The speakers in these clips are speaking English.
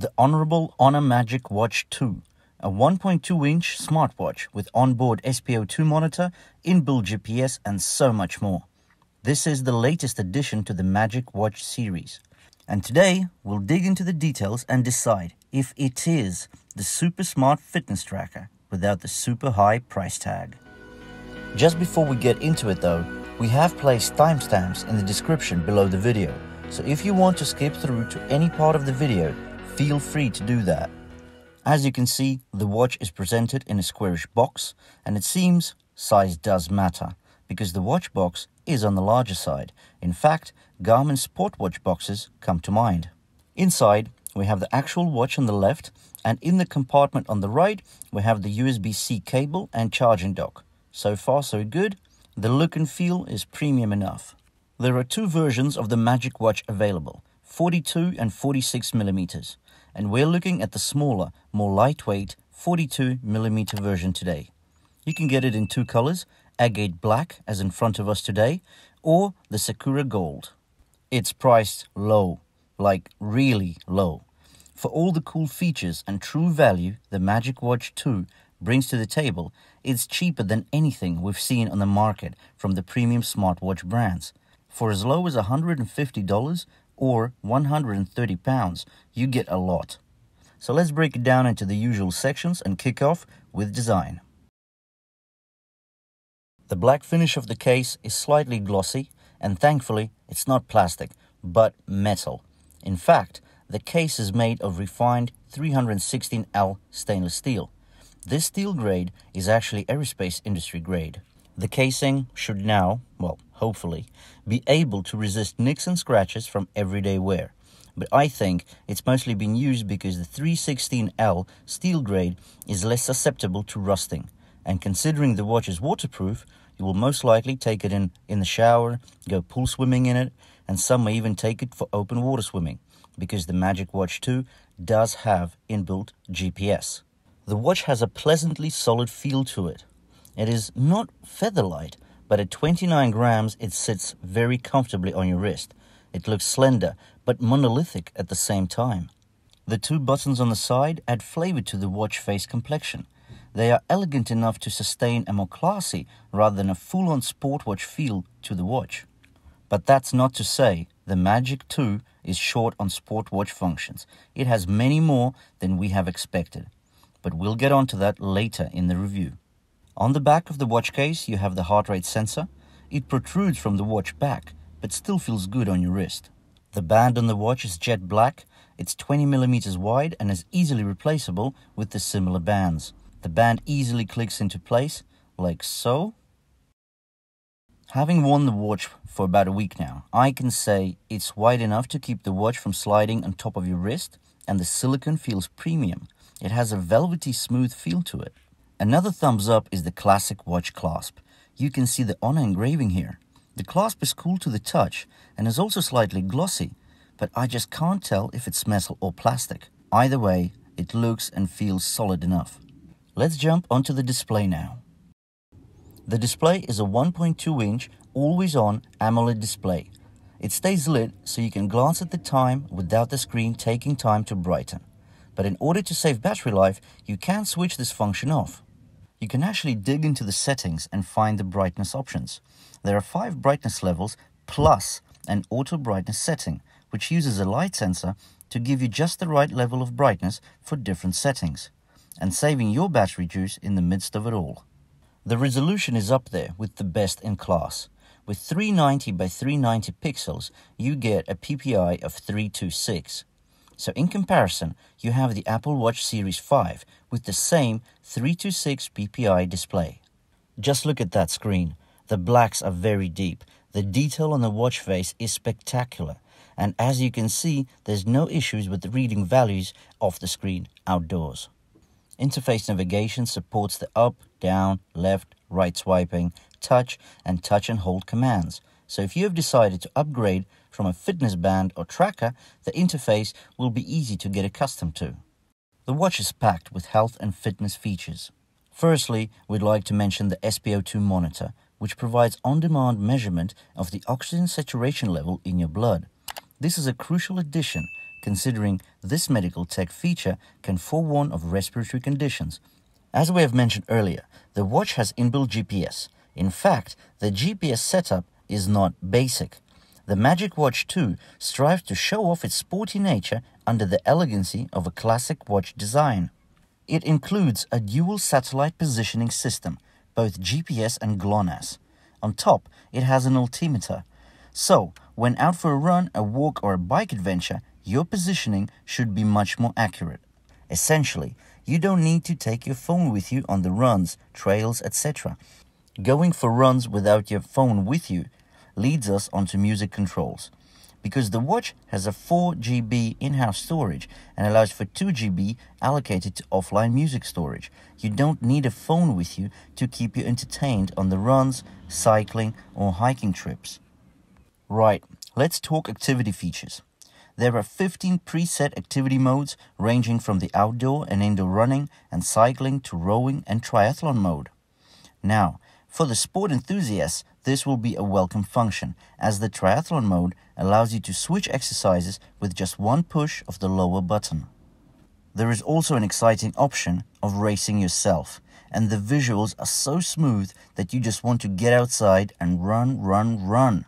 the Honorable Honor Magic Watch 2, a 1.2 inch smartwatch with onboard SPO2 monitor, inbuilt GPS, and so much more. This is the latest addition to the Magic Watch series. And today, we'll dig into the details and decide if it is the super smart fitness tracker without the super high price tag. Just before we get into it though, we have placed timestamps in the description below the video, so if you want to skip through to any part of the video, feel free to do that. As you can see, the watch is presented in a squarish box, and it seems size does matter, because the watch box is on the larger side. In fact, Garmin sport watch boxes come to mind. Inside, we have the actual watch on the left, and in the compartment on the right, we have the USB-C cable and charging dock. So far so good, the look and feel is premium enough. There are two versions of the Magic Watch available, 42 and 46 millimeters and we're looking at the smaller, more lightweight 42 millimeter version today. You can get it in two colors, agate black as in front of us today, or the Sakura gold. It's priced low, like really low. For all the cool features and true value the Magic Watch 2 brings to the table, it's cheaper than anything we've seen on the market from the premium smartwatch brands. For as low as $150, or 130 pounds, you get a lot. So let's break it down into the usual sections and kick off with design. The black finish of the case is slightly glossy, and thankfully it's not plastic, but metal. In fact, the case is made of refined 316L stainless steel. This steel grade is actually aerospace industry grade. The casing should now, well, hopefully, be able to resist nicks and scratches from everyday wear. But I think it's mostly been used because the 316L steel grade is less susceptible to rusting. And considering the watch is waterproof, you will most likely take it in in the shower, go pool swimming in it, and some may even take it for open water swimming because the Magic Watch 2 does have inbuilt GPS. The watch has a pleasantly solid feel to it. It is not feather light, but at 29 grams, it sits very comfortably on your wrist. It looks slender, but monolithic at the same time. The two buttons on the side add flavor to the watch face complexion. They are elegant enough to sustain a more classy rather than a full on sport watch feel to the watch. But that's not to say the Magic 2 is short on sport watch functions. It has many more than we have expected. But we'll get onto that later in the review. On the back of the watch case, you have the heart rate sensor. It protrudes from the watch back, but still feels good on your wrist. The band on the watch is jet black. It's 20 millimeters wide and is easily replaceable with the similar bands. The band easily clicks into place, like so. Having worn the watch for about a week now, I can say it's wide enough to keep the watch from sliding on top of your wrist, and the silicone feels premium. It has a velvety smooth feel to it. Another thumbs up is the classic watch clasp. You can see the Honor engraving here. The clasp is cool to the touch and is also slightly glossy, but I just can't tell if it's metal or plastic. Either way, it looks and feels solid enough. Let's jump onto the display now. The display is a 1.2 inch always on AMOLED display. It stays lit so you can glance at the time without the screen taking time to brighten. But in order to save battery life, you can switch this function off you can actually dig into the settings and find the brightness options. There are five brightness levels plus an auto brightness setting, which uses a light sensor to give you just the right level of brightness for different settings, and saving your battery juice in the midst of it all. The resolution is up there with the best in class. With 390 by 390 pixels, you get a PPI of 326. So in comparison, you have the Apple Watch Series 5 with the same 326 ppi display. Just look at that screen. The blacks are very deep. The detail on the watch face is spectacular. And as you can see, there's no issues with the reading values off the screen outdoors. Interface navigation supports the up, down, left, right swiping, touch, and touch and hold commands. So if you have decided to upgrade from a fitness band or tracker, the interface will be easy to get accustomed to. The watch is packed with health and fitness features. Firstly, we'd like to mention the SpO2 monitor, which provides on-demand measurement of the oxygen saturation level in your blood. This is a crucial addition considering this medical tech feature can forewarn of respiratory conditions. As we have mentioned earlier, the watch has inbuilt GPS. In fact, the GPS setup is not basic. The Magic Watch 2 strives to show off its sporty nature under the elegancy of a classic watch design. It includes a dual satellite positioning system, both GPS and GLONASS. On top, it has an altimeter. So, when out for a run, a walk, or a bike adventure, your positioning should be much more accurate. Essentially, you don't need to take your phone with you on the runs, trails, etc. Going for runs without your phone with you leads us onto music controls. Because the watch has a 4 GB in house storage and allows for 2 GB allocated to offline music storage, you don't need a phone with you to keep you entertained on the runs, cycling, or hiking trips. Right, let's talk activity features. There are 15 preset activity modes ranging from the outdoor and indoor running and cycling to rowing and triathlon mode. Now, for the sport enthusiasts, this will be a welcome function, as the triathlon mode allows you to switch exercises with just one push of the lower button. There is also an exciting option of racing yourself, and the visuals are so smooth that you just want to get outside and run, run, run.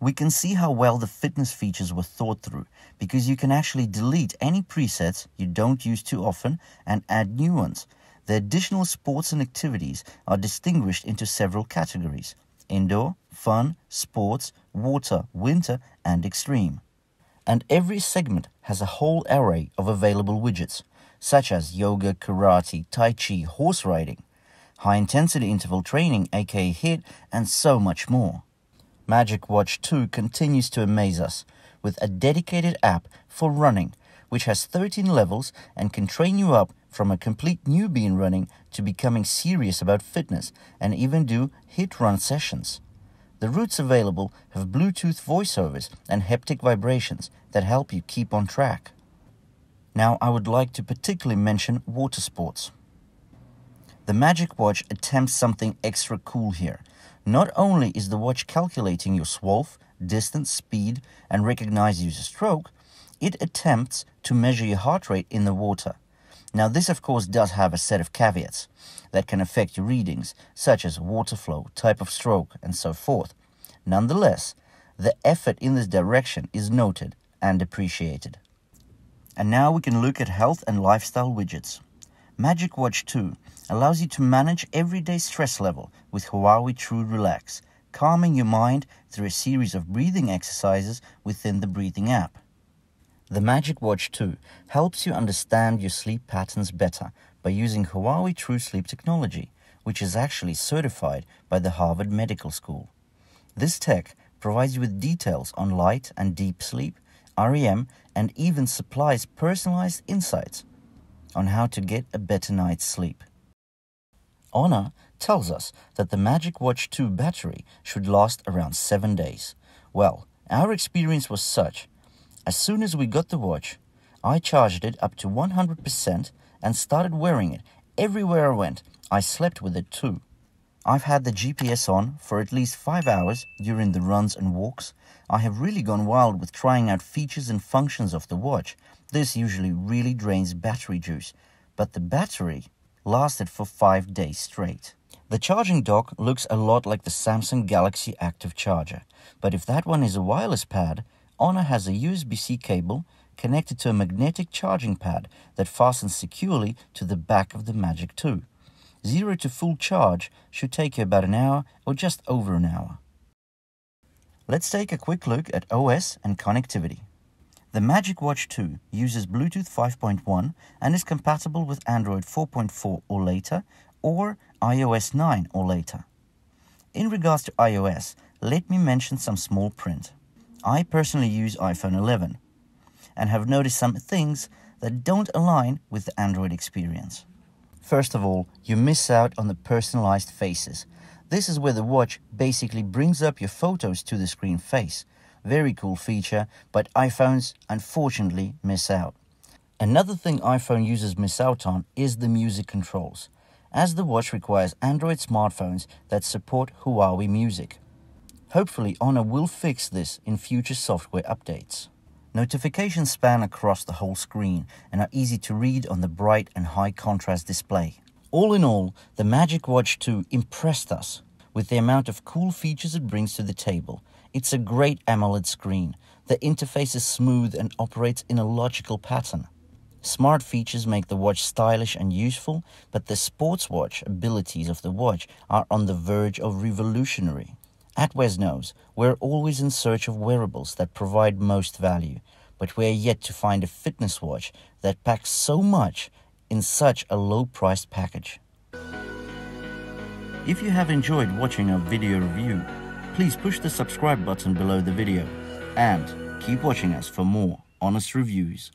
We can see how well the fitness features were thought through because you can actually delete any presets you don't use too often and add new ones the additional sports and activities are distinguished into several categories indoor, fun, sports, water, winter, and extreme. And every segment has a whole array of available widgets, such as yoga, karate, tai chi, horse riding, high intensity interval training, aka HIIT, and so much more. Magic Watch 2 continues to amaze us with a dedicated app for running, which has 13 levels and can train you up from a complete newbie in running to becoming serious about fitness and even do HIIT run sessions. The routes available have Bluetooth voiceovers and haptic vibrations that help you keep on track. Now, I would like to particularly mention water sports. The Magic Watch attempts something extra cool here. Not only is the watch calculating your SWOLF, distance, speed, and recognizes your stroke, it attempts to measure your heart rate in the water. Now, this of course does have a set of caveats that can affect your readings, such as water flow, type of stroke, and so forth. Nonetheless, the effort in this direction is noted and appreciated. And now we can look at health and lifestyle widgets. Magic Watch 2 allows you to manage everyday stress level with Huawei TruRelax, calming your mind through a series of breathing exercises within the breathing app. The Magic Watch 2 helps you understand your sleep patterns better by using Huawei TruSleep technology, which is actually certified by the Harvard Medical School. This tech provides you with details on light and deep sleep, REM, and even supplies personalized insights on how to get a better night's sleep. Honor tells us that the Magic Watch 2 battery should last around 7 days. Well, our experience was such as soon as we got the watch, I charged it up to 100% and started wearing it everywhere I went. I slept with it too. I've had the GPS on for at least 5 hours during the runs and walks. I have really gone wild with trying out features and functions of the watch. This usually really drains battery juice, but the battery lasted for 5 days straight. The charging dock looks a lot like the Samsung Galaxy Active Charger, but if that one is a wireless pad, Honor has a USB-C cable connected to a magnetic charging pad that fastens securely to the back of the Magic 2. Zero to full charge should take you about an hour or just over an hour. Let's take a quick look at OS and connectivity. The Magic Watch 2 uses Bluetooth 5.1 and is compatible with Android 4.4 or later or iOS 9 or later. In regards to iOS, let me mention some small print. I personally use iPhone 11 and have noticed some things that don't align with the Android experience. First of all, you miss out on the personalized faces. This is where the watch basically brings up your photos to the screen face. Very cool feature, but iPhones unfortunately miss out. Another thing iPhone users miss out on is the music controls, as the watch requires Android smartphones that support Huawei Music. Hopefully, Honor will fix this in future software updates. Notifications span across the whole screen and are easy to read on the bright and high contrast display. All in all, the Magic Watch 2 impressed us with the amount of cool features it brings to the table. It's a great AMOLED screen. The interface is smooth and operates in a logical pattern. Smart features make the watch stylish and useful, but the sports watch abilities of the watch are on the verge of revolutionary. At WesKnows, we're always in search of wearables that provide most value, but we're yet to find a fitness watch that packs so much in such a low priced package. If you have enjoyed watching our video review, please push the subscribe button below the video and keep watching us for more honest reviews.